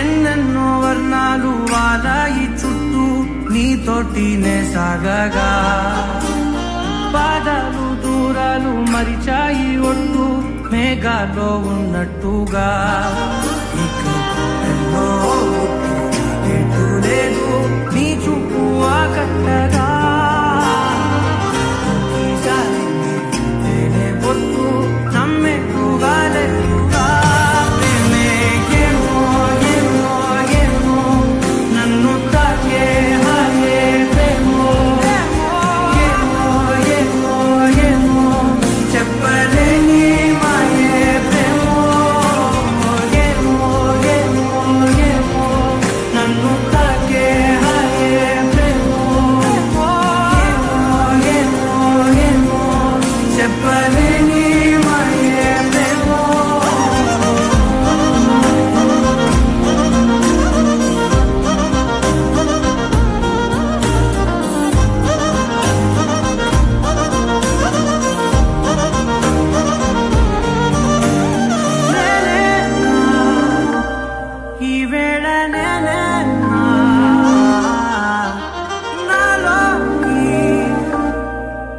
ఎన్నెన్నో వర్ణాలు వాలాయి చుట్టూ నీతోటినే సాగగా. పాదాలు దూరాలు మరిచాయి ఒట్టు మేఘాలో ఉన్నట్టుగా. ఎన్నో లేదు నీ చూపు ఆకట్టగా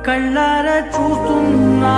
కళ్ళారా చూస్తున్నా.